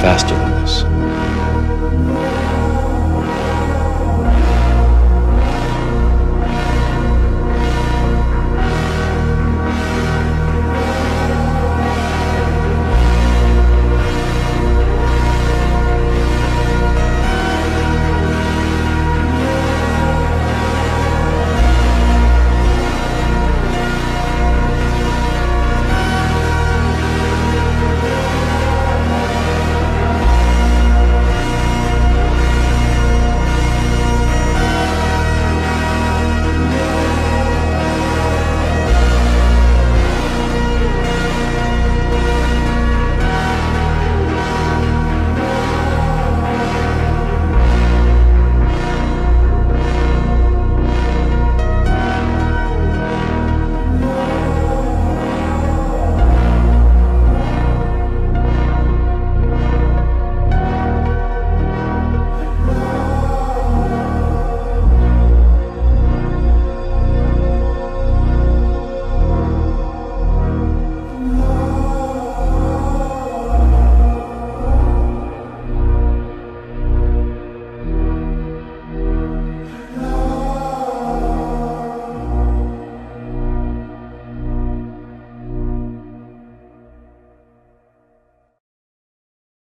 faster than this.